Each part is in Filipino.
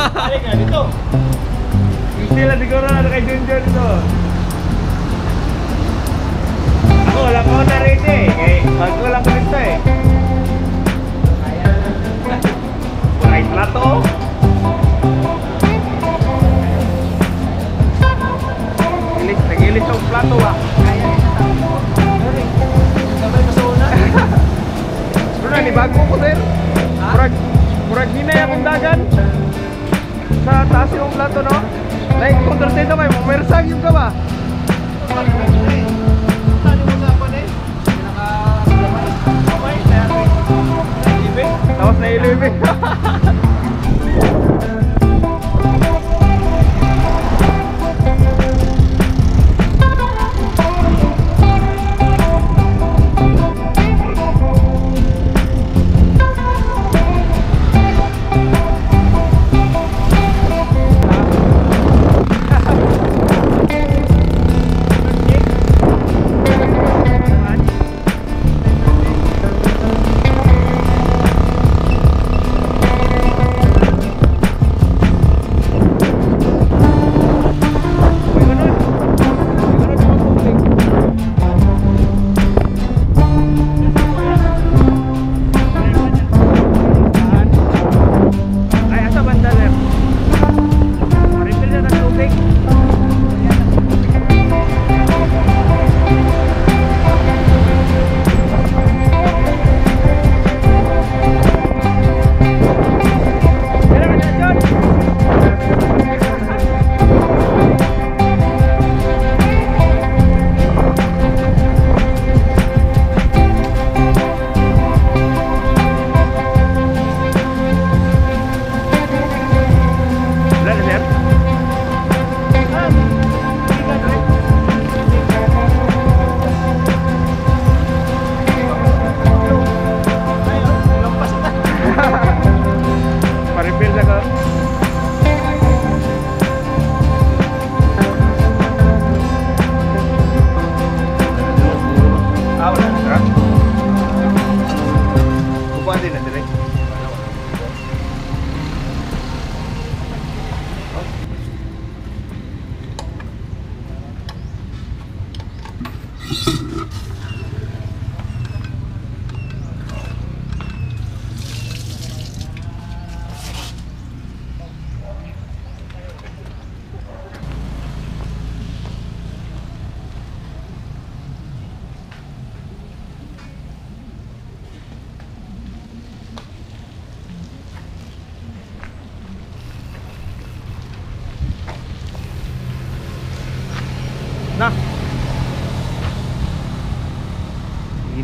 Halika, dito. Sila siguro na kay Junjun ito. Ako, wala ko na rin eh. Eh, bago lang ko nito eh. Right na to. Gilis, nagilis yung plato ah. Sabay pa sa una. Pero na, ni bago ko sir. Murag, murag hinay akong dagan. Sa taas yung plato no. Like, tertito kayo, mamersag yung ka ba? Tani mo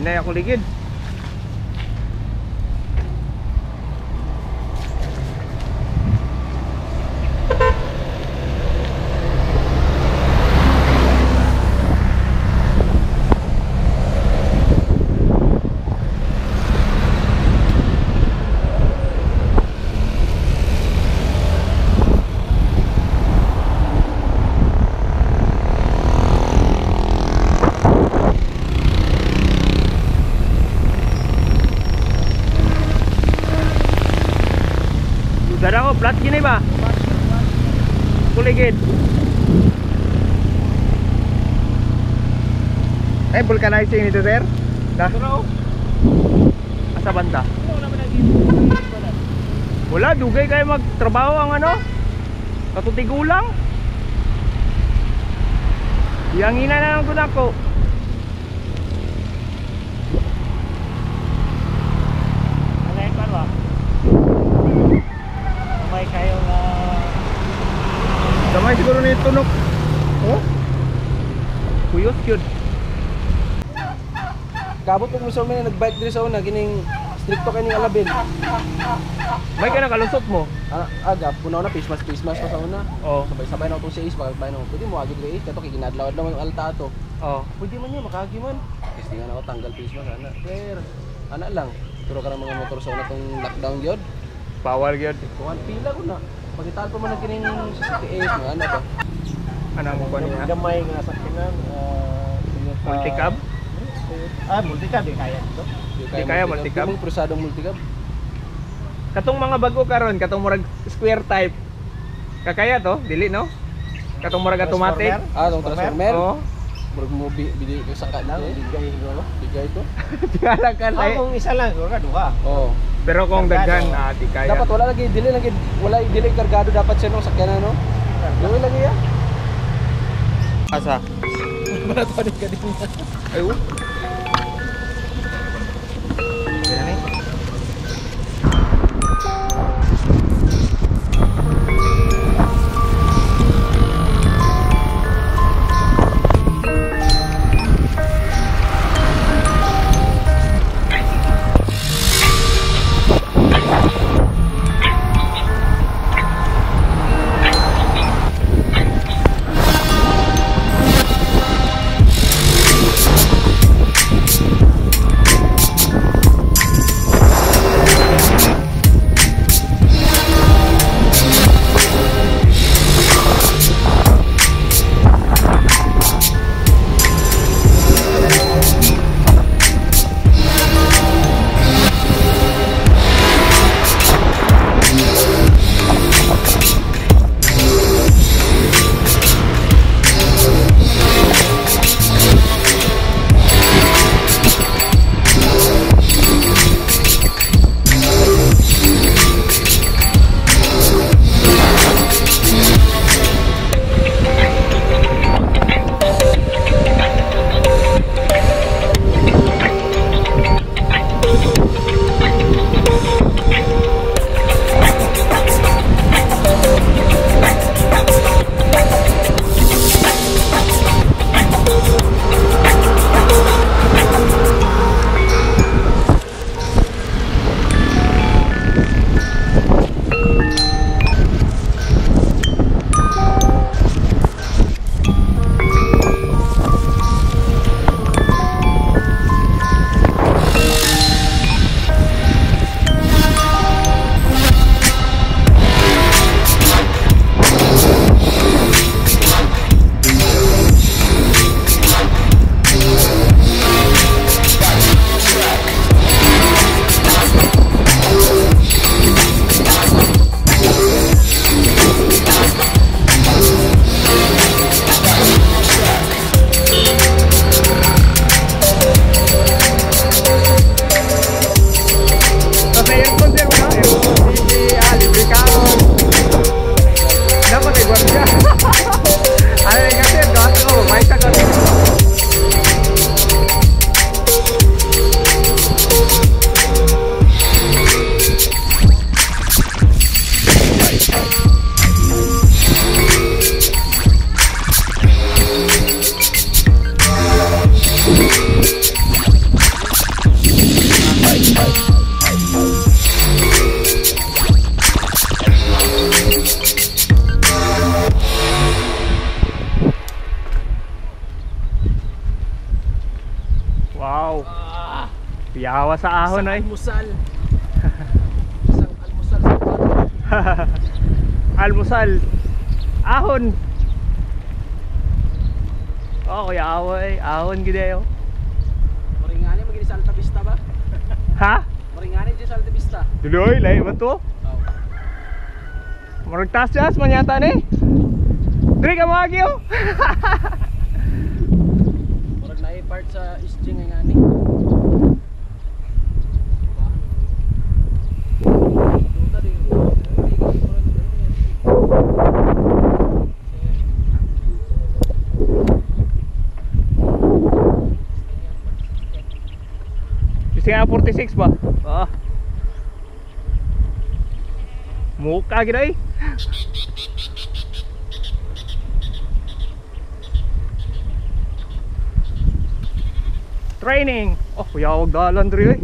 Hinay ako ligid. Sudah ako, flat gini ba? Kuligid. Eh, vulcanizing nito, sir? Da? Asa banda? Wala, dugay kayo magtrabaho ang ano? Katutigulang. Yangina na lang ko na ko. Ano yung karwa? Kamay kayo na... Damay siguro ni tunok. Oh? Kuyot yun. Kabot po mo sa umin nagbike diri sa una gining stricto kay ning alabin. May ka nakalusot mo. Ah, aga puno na face mask face mask pa sa una. Oh. Sabay-sabay na to sa is bakit na pwede mo agi diri kato kay ginadlaw adlaw yung alta ato. Oh. Pwede man niya makagi man. Kasi nga ako tanggal face mask ana. Clear. Ana lang. Pero karang mga motor sa una tong lockdown gyud. Bawal yun. Kuan pila ko na. Pagitaan pa man na kining CCTS mga ana ba. Ano mo ko niya? Gamay nga sa kinan. Uh, Multicab? Ah, multicab di kaya ito. Di kaya multicab? Di mo presadong multicab. Katong mga bago karon, katong murag square type. Kakaya to, dili no? Katong murag automatic. Ah, itong transformer. Oo. Murag mo bi- bili ko sa Lang, kanya. bigay ko. Bigay ko. Tingala ka Ah, lay. kung isa lang, ka, duha. Oo. Pero kung daghan ah, di kaya. Dapat wala lagi dili lagi wala dili kargado dapat siya no sakyanan no. Yung lagi ya. asa. Para to ni kadin. Ay, Ahon. Oh, kuya away. Ahon gideyo. Moringani mo gini sa Alta Vista ba? Ha? Moringani di sa Alta Vista. Tuloy, lay ba to? Oh. Marag taas jas man yata ni. Dre ka magi oh. Murag na part sa isjing nga ngani. 46 ba? Ah. Mukha gina eh. Training. Oh, kuya wag dalan diri eh.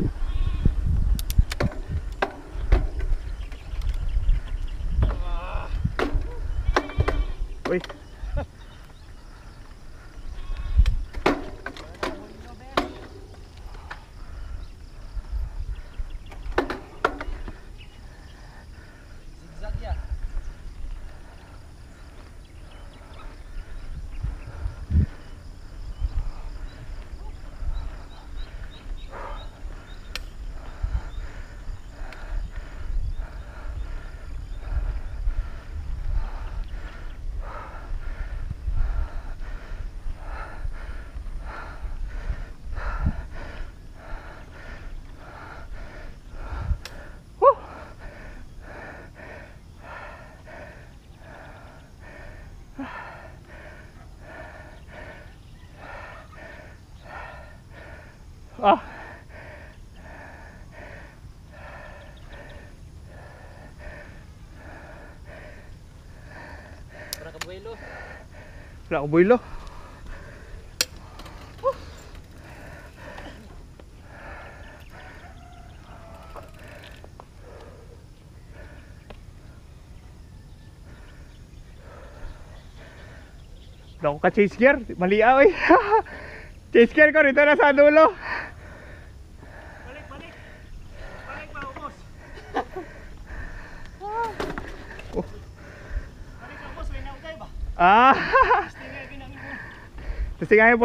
Kabuelo. Wala ko builo. Wala ko ka-chase gear. Mali ah, oy. chase gear ko rito na sa dulo. Balik, balik. Balik pa, ubos. Balik ka, ubos. May naugay ba? Ah. Tingay, ginangin mo. Testing nga yung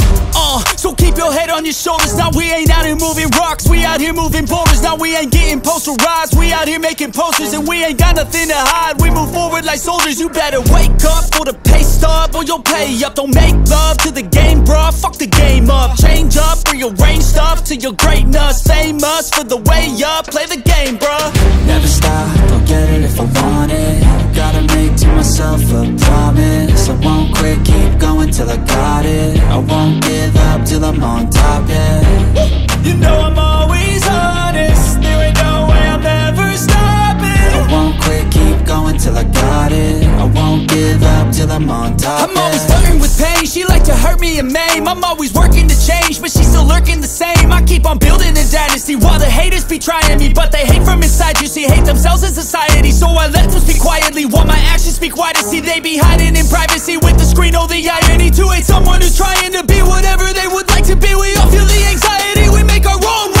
Uh, so keep your head on your shoulders. Now we ain't out here moving rocks, we out here moving boulders. Now we ain't getting posterized, we out here making posters, and we ain't got nothing to hide. We move forward like soldiers. You better wake up for the pay stub, or you'll pay up. Don't make love to the game, bruh. Fuck the game up. Change up, rearrange stuff to your greatness. Same us for the way up. Play the game, bruh. Never stop, I'll get it if I want it Gotta make to myself a promise I won't quit, keep going till I got it I won't give up till I'm on top, yeah You know I'm always honest. Going till I got it I won't give up till I'm on top, I'm always flirting with pain. She like to hurt me and maim. I'm always working to change, but she's still lurking the same. I keep on building a dynasty while the haters be trying me, but they hate from inside. You see, hate themselves in society, so I let them speak quietly while my actions speak wider. See, they be hiding in privacy with the screen. Oh, the irony to hate someone who's trying to be whatever they would like to be. We all feel the anxiety. We make our own.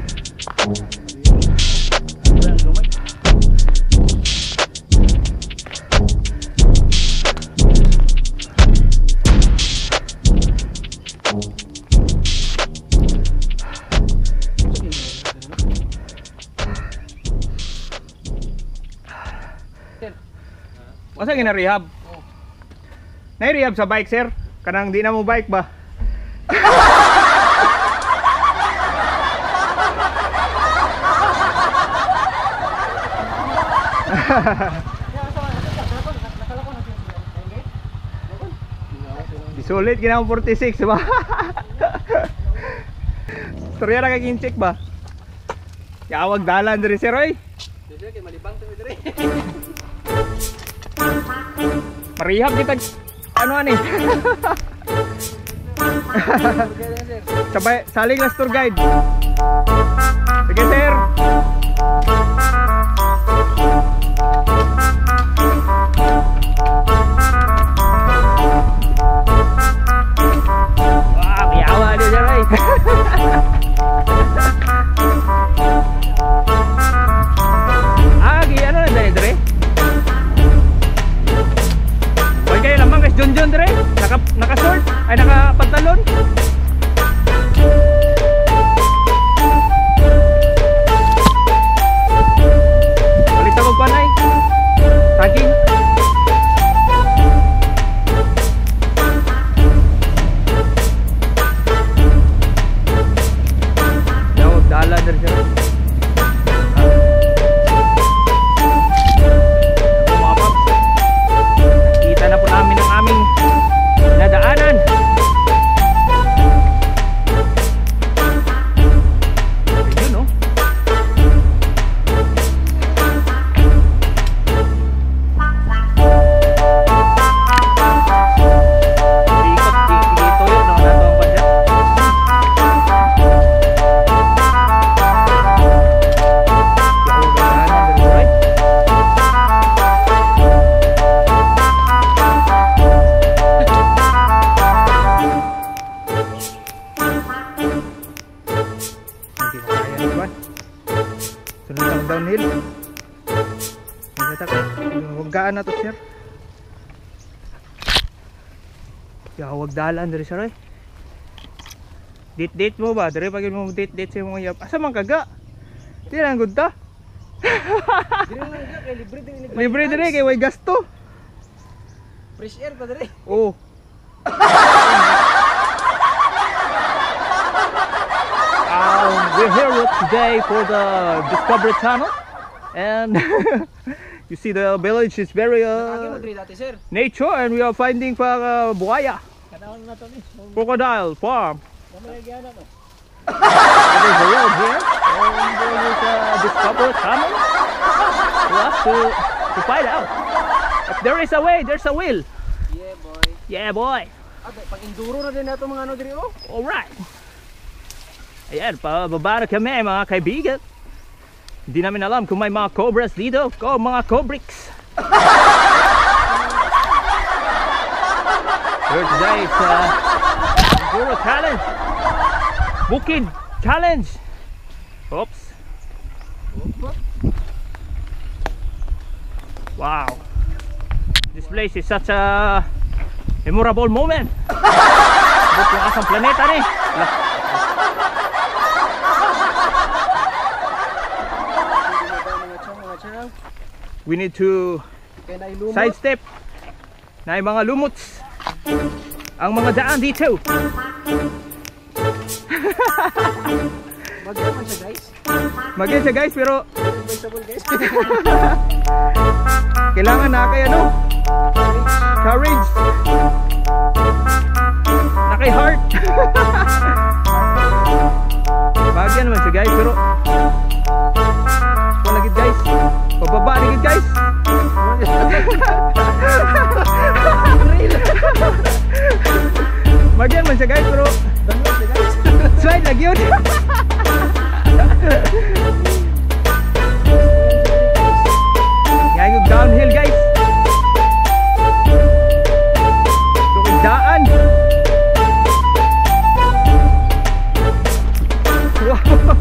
Masa gina-rehab? Na-rehab sa bike, sir? Kanang di na mo bike ba? Sulit gina mo 46 ba? Storya ra kay check ba? Yawag dalan diri sir oy. Sige, kay malibang to dire. Marihab kita ano ani? Sabay saling lang tour guide. Sige sir. Huwag dalan diri sir eh. Date date mo ba? Diri pag mo date date sa mga yap. Asa man kaga? Di lang gud ta. Libre diri kay way gasto. fresh air pa diri. Oh. um, we're here today for the Discovery Channel, and you see the village is very uh, nature, and we are finding pa uh, buhaya, Kanahon na to ni. crocodile farm. Mamaya gyana no. There's a road here, and there is a Discovery Channel for us to to find out. If there is a way, there's a will. Yeah boy. Yeah, boy. Ah, pang enduro na din nato mga ano diri oh. Alright. Ayan, pababa na kami mga kaibigan. Hindi namin alam kung may mga cobras dito. Ko, mga cobrix. Here today is uh, Enduro Challenge. Bukid Challenge. Oops. Wow. This place is such a memorable moment. Abot yung asang planeta ni. We need to sidestep na mga lumuts. Ang mga daan dito. Bagyo man siya guys. Magyan siya guys pero guys. kailangan na kay ano? Courage. Na kay heart. Bagyan naman siya guys pero wala gid guys. Pababa gid guys. Bagyan man siya guys pero slide lagi yun. Ngayog downhill guys. Tukig daan. Wow.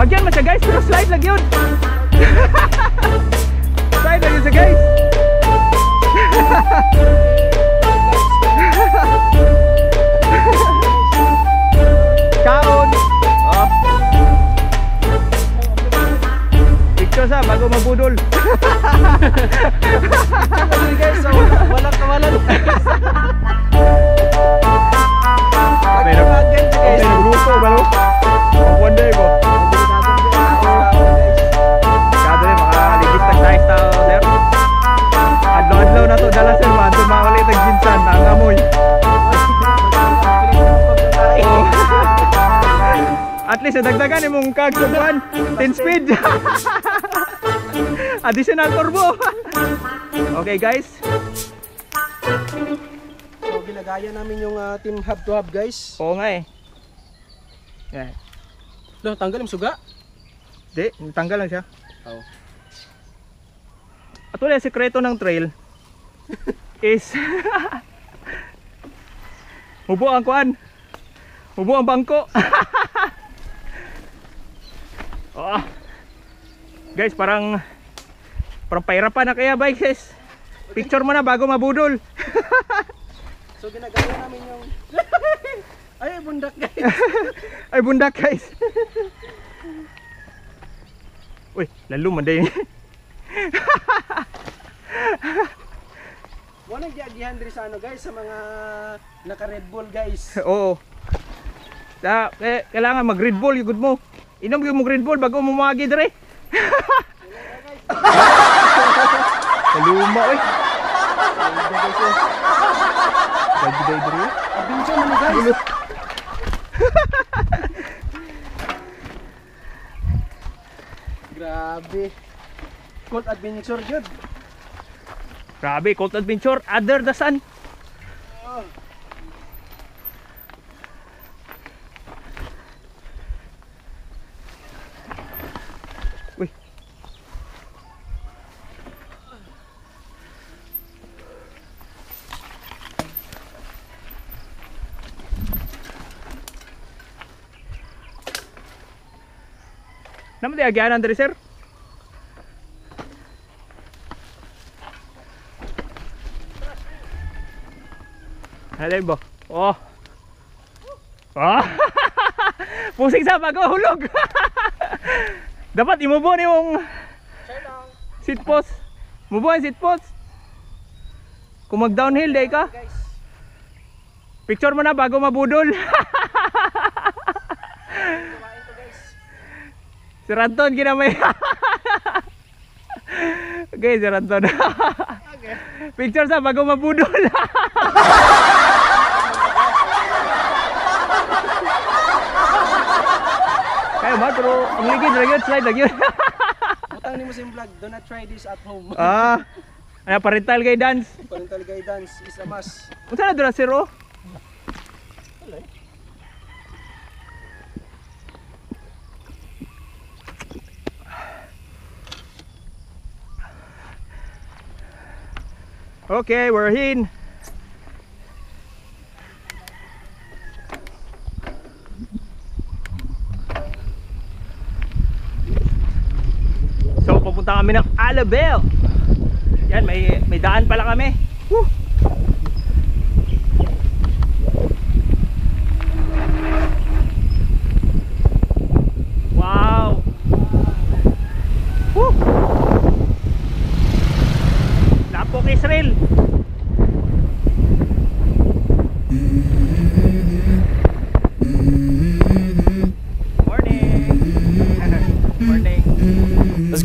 Magyan man siya guys, pero slide lang yun. slide yun siya guys. Kaon. Oh. Picture sa bago mabudol. Sorry guys, so At least nadagdagan imong kag sa buwan. 10 speed. Additional turbo. okay guys. So ginagaya namin yung ah, team hub to hub guys. Oo nga eh. Yan. Lo, tanggal yung suga. Di, tanggal lang siya. Oo. At wala sekreto ng trail is Hubo ang kuan. Hubo ang bangko. Oh. Guys, parang parang pahirapan na kaya bike guys. Picture mo na bago mabudol. So ginagawa namin yung... Ay, bundak guys. Ay bundak guys. Uy, lalo manday. Walang giagihan diri sa ano guys, sa mga naka Red Bull guys. Oo. Da, eh, kailangan mag Red Bull yung good mo. Inom yung Red Bull bago mo magi dire. Kaluma oy. Lagi day dire. Adventure man ni guys. Grabe. Cold adventure jud. Grabe, Cold Adventure, Other the Sun. Naman di agyanan diri sir? Halay ba? Oh. Oh. Pusing sa pagkahulog. Dapat imubo ni yung seat post. Mubo ang seat post. Kung mag downhill day ka. Picture mo na bago mabudol. kumain to guys. Si Ranton ginamay. okay, si Ranton. Picture sa bago mabudol. Kaya ba, pero ang ligid lang yun, slide lang yun. Butang nimo sa vlog, do not try this at home. ah, ano, parental kay dance. Parental guidance is a must. Unsa na doon sir, oh? Okay, we're in. So, pupunta kami ng Alabel. Yan, may, may daan pala kami. Woo!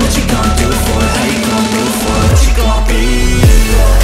what you gonna do? How you move for? What you be?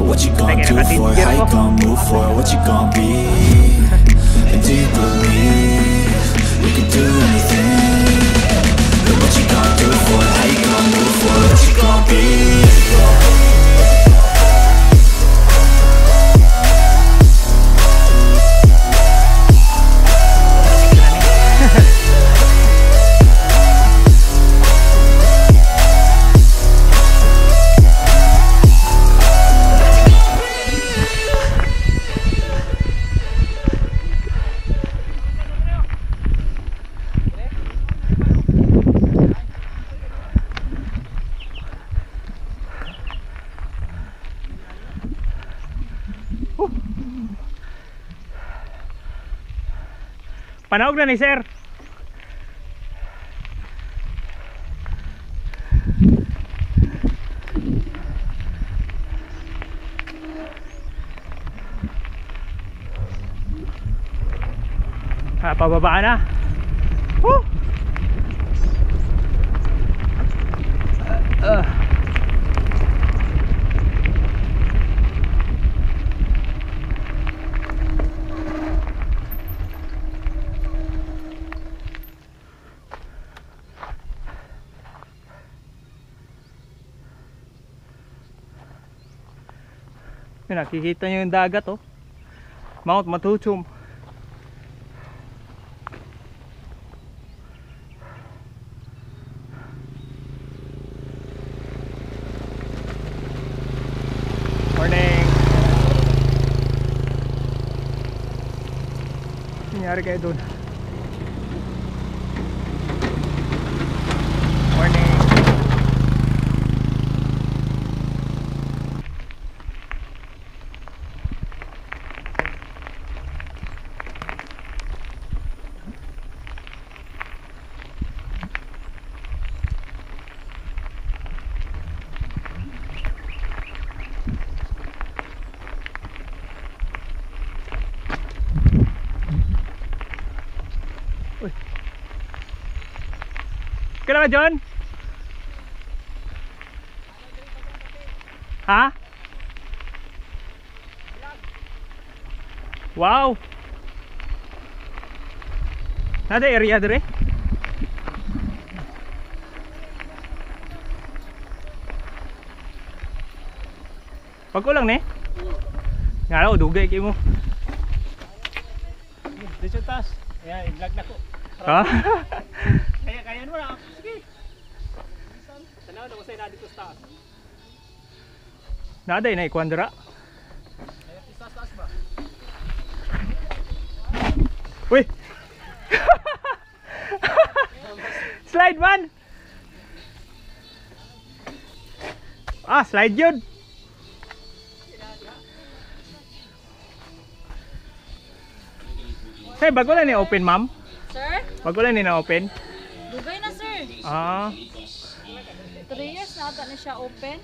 But what you gonna do for it? How you gonna move for it? What you gonna be? And do you believe Panahog na ni sir. Ah, pababa na. Woo! Ah. Yun, nakikita nyo yung dagat oh. Mount Matuchum. Morning. Nangyari kayo doon. Morning. Kailan ka, John? Ha? Wow! Nada area dire? Pag ko lang ne? Nga raw, dugay kayo mo. Dito taas. Ayan, i-vlog na ko. Ha? Kaya kaya mo na. Sige. Na ko sa dito sa taas. Nada na taas ba? Uy! slide man! Ah, slide yun! Hey, bago lang ni open, ma'am. Sir? Bago lang ni na-open. Dugay na sir. Ah, 3 years na ata na siya open.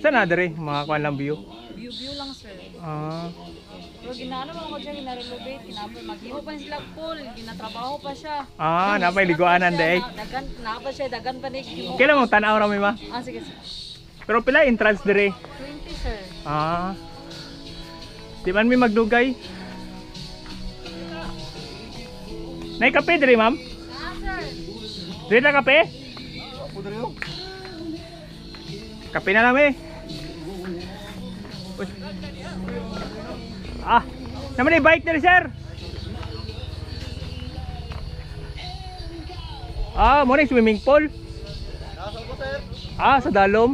saan na dere? Mga kwan lang view. View-view lang sir. Ah, Pero ginaano mga ko dyan, ginarenovate, ginapoy. Maghimo pa sila pool, ginatrabaho pa siya. ah, napay liguanan day. Dagan, na pa siya, dagan pa ni. Kailan mo tanaw ra mi ma? Ah, sige sir. Pero pila entrance dere. 20 sir. Ah. Di man mi magdugay. Nay kape diri, ma'am? Diri na kape? Kape na lang eh. Uy. Ah, naman yung bike diri, sir. Ah, mo swimming pool. Ah, sa dalom.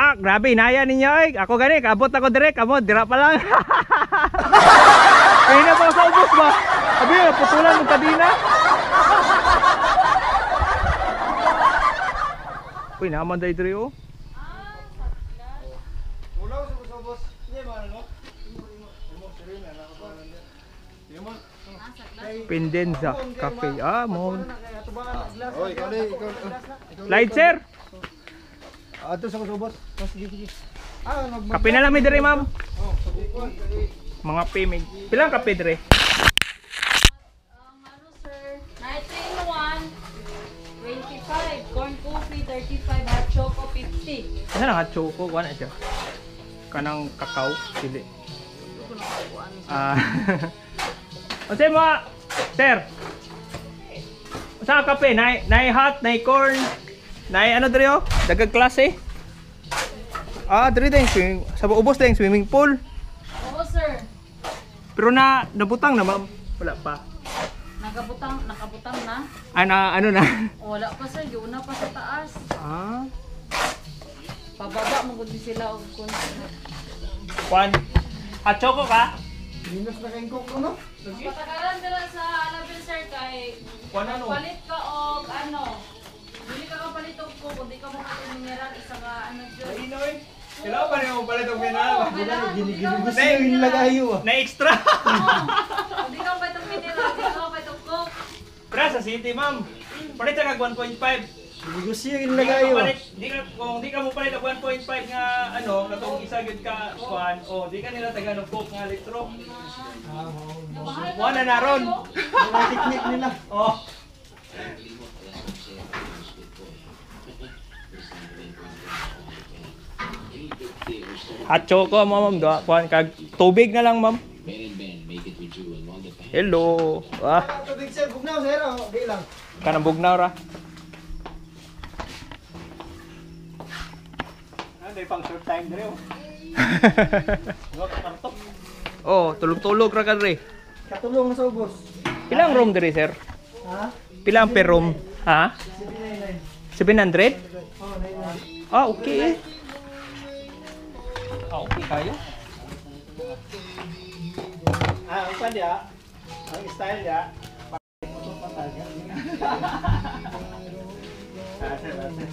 Ah, grabe, inaya ninyo ay. Ako gani, kabot ako direk, kamo, dira pa lang. Kaya na pa sa ubos ba? Abi, putulan mo kadina. Uy, naman dahil diri oh. Pendenza Cafe. Ah, mo. Light, sir. Ato sa kusubos. Sige, sige. Ah, nag Kape na lang mi diri, ma'am. Mga pimig. Pilang kape diri? Ang ano sir, night train 1, 25, corn coffee 35, hot choco 50. Ano nga choco, kuha na siya. Kanang kakao, dili. Ah. Unsa mo, sir? Sa kape, nay nay hot, nay corn, nay ano diri oh? Dagag klase. Ah, diri din swimming. Sa ubos din swimming pool. Oo sir. Pero na nabutang na ma'am. Wala pa. Nakabutang, nakabutang na. Ana ano na? Wala pa sir, yun na pa sa taas. ah. Pababa mo gud sila og kun. Kwan. Hot choco ka? Minus na kayong cook, no? Patakaran dira sa Alabel sir kay Kwan ano? palit ka og ano. Dili ka palit og coke, kung di ka mo palit mineral, isa ka ano dyan. Inoy. Kailangan pa rin mo pala itong mineral. Oo, kailangan- kung di ka mo Na, palit ng mineral. na extra. Kung di ka mo palit ng mineral, di ka mo palit ng coke. Pra sa city, ma'am. Palit kag 1.5. Negosyo yung Di ka lagayo. di ka kung di ka mo palit og 1.5 nga ano, katong isa gyud ka kuan, o di ka nila taga ng coke nga litro. Mahal Kuha na naron. Mga technique nila. Oh. Hot choco, ma'am. Ma'am. Kuhan kag tubig na lang, ma'am. Hello. Ah, Tubig sir, bugnaw sir. oh, Okay lang. kanang bugnaw ra. Ano pang short time na rin. oh, tulog-tulog ra kadre. Katulong sa ubos. Pilang room diri, sir? Ha? Pilang per room? Ha? 700? Oh, Ah, okay. Ah, okay kayo. Ah, ang pan dia. Ang style dia. Putok patal dia. Ah, sir, ah, sir.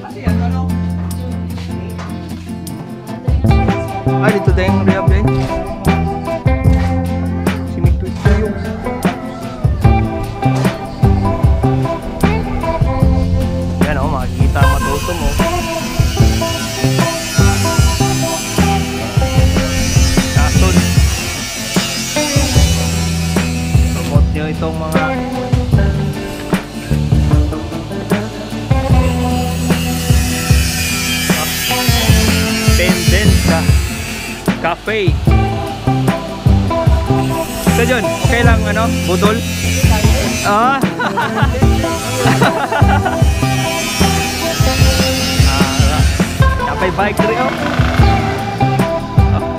Kasi ano? Ah, dito tayong rehab eh. Cafe. Ito dyan, okay lang ano, budol? Ah. ah, napay bike rin oh. Oh.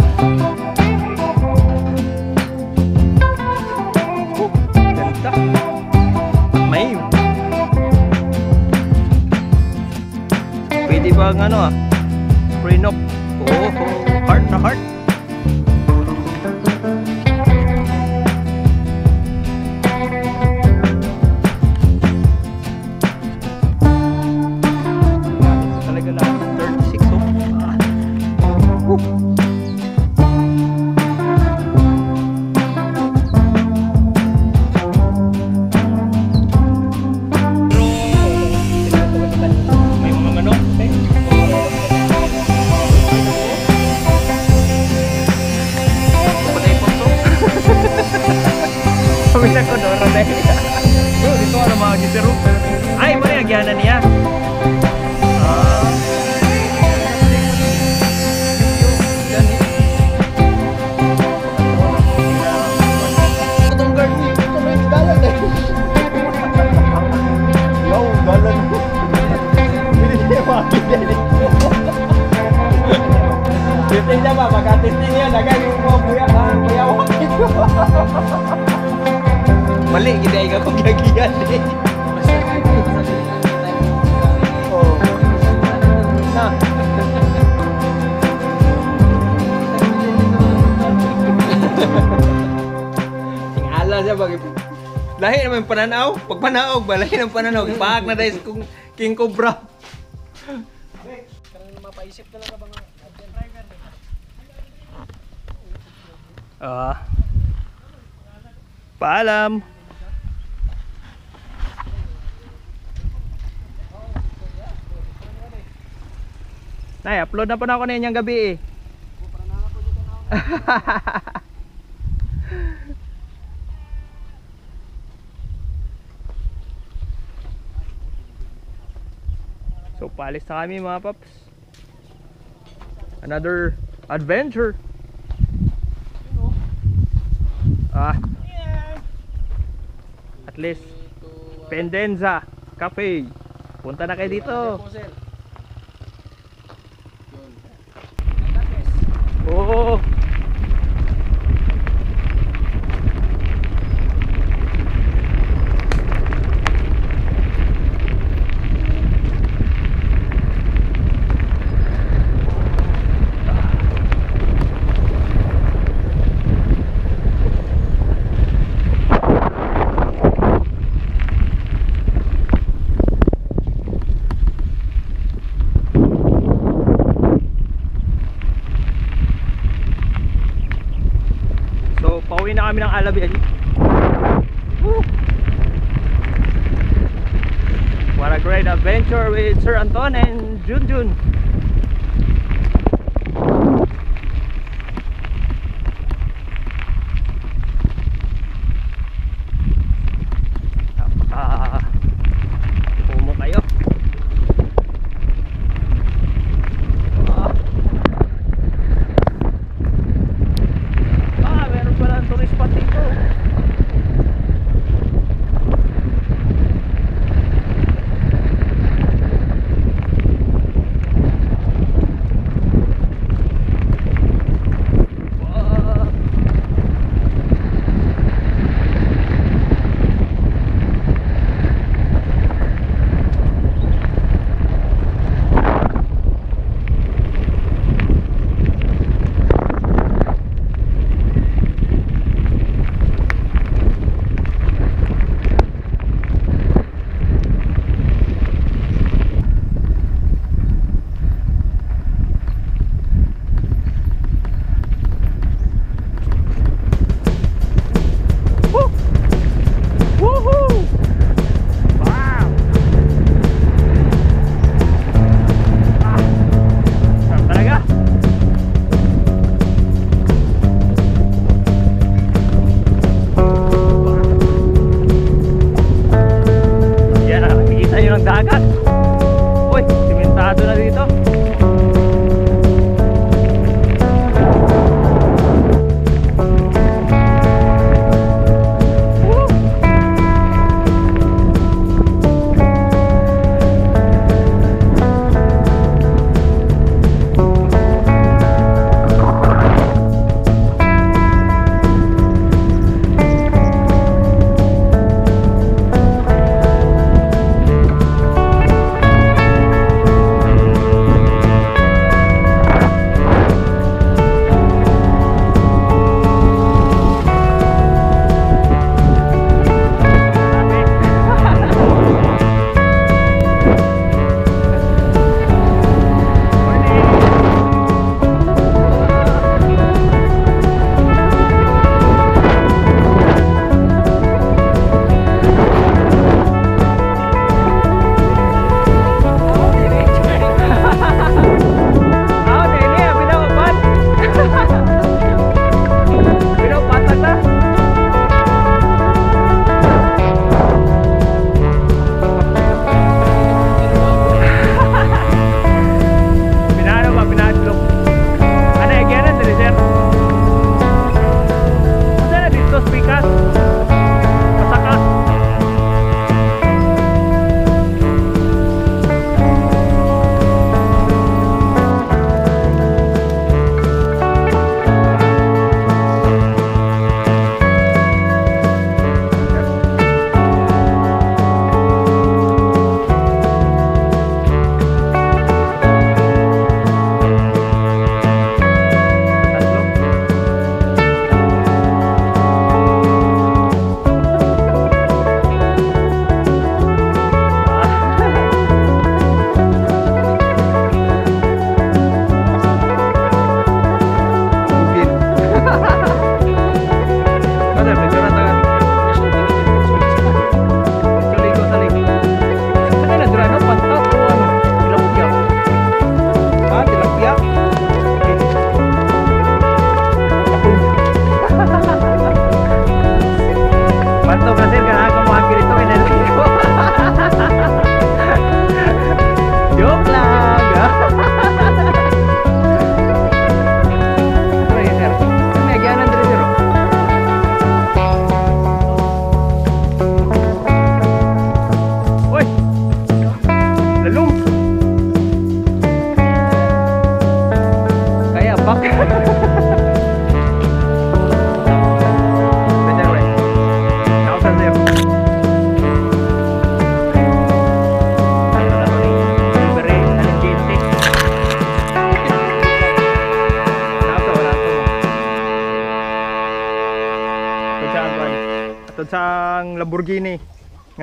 Pwede bang ano ah? Prenup. Oh, heart na heart. Titing niya ba? Magkatiting niya. Nagay yung mga buya. Ah, buya wakit ko. Mali, gidaya ka kong gagiyan eh. Oh. Na. Tingala siya bagi. Lahi naman yung pananaw. Pag pananaw, ba lahi ng pananaw. Pahag na dahil kung King Cobra. Ah. Paalam. Nay, upload na po na ako na inyong gabi eh. so, palis na kami mga paps. Another adventure. Ah. At least Pendenza Cafe. Punta na kayo dito. Oo. kami Sir Anton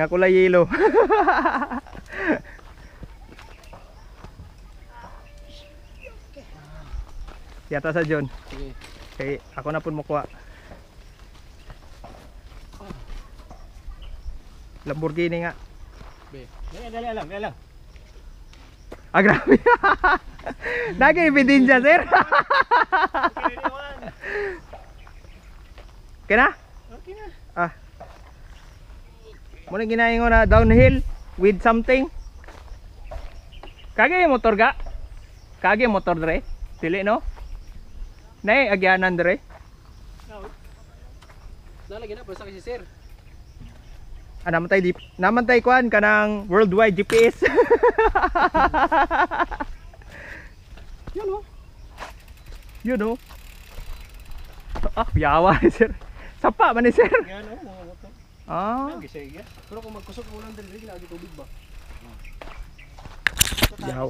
nga kulay yellow yata sa John okay. okay, ako na po makuha Lamborghini nga Be. Dali, dali, alam, dali, alam. Ah, grabe. Nag-ibig din siya, sir. okay na? Muna ginahingo na downhill with something. Kage motor ga? Kage motor dre? Dili no? Nay agyanan dre. Nalagyan na, basta kasi sir. Ah, naman tayo, dip- naman tayo kuhan kanang worldwide GPS. Yan o. Yun oh. Ah, piyawa ni sir. Sapa man ni sir. Yan, oh, mga motor. Ah, Ang gisay, ya. Pero kung magkusog mo lang dali, lagi tubig ba? yaw.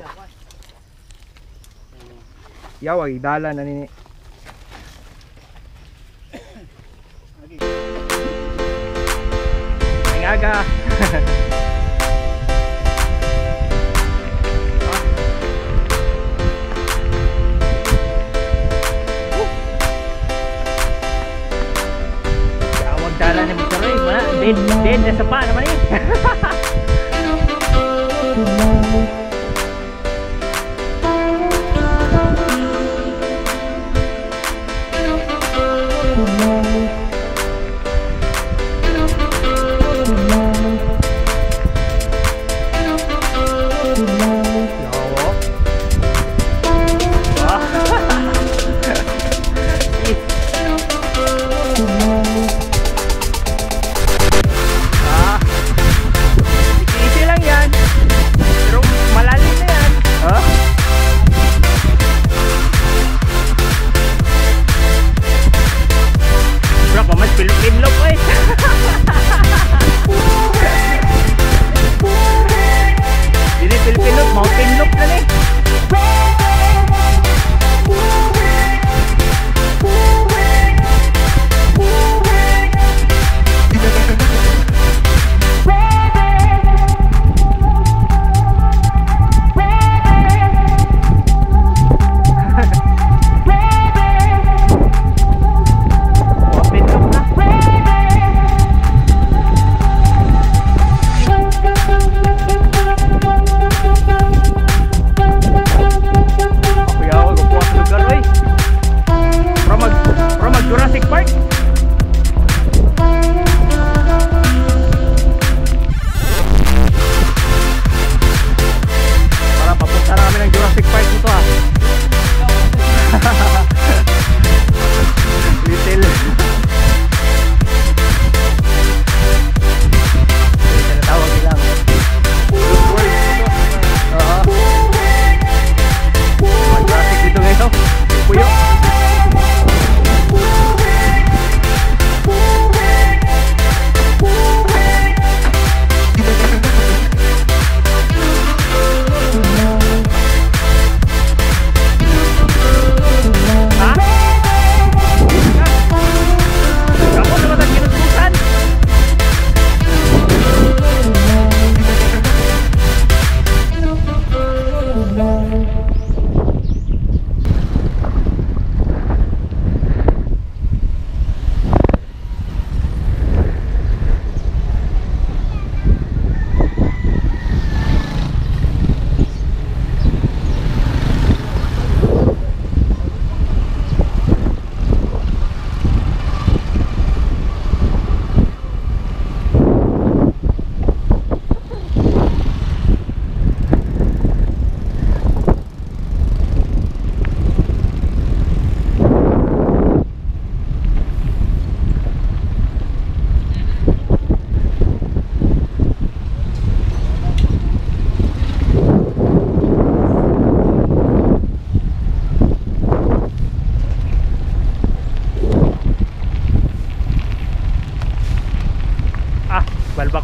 Yaw ay dala na ni. Ang aga. Mana? Dead, dead na sa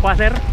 balbakwa sir.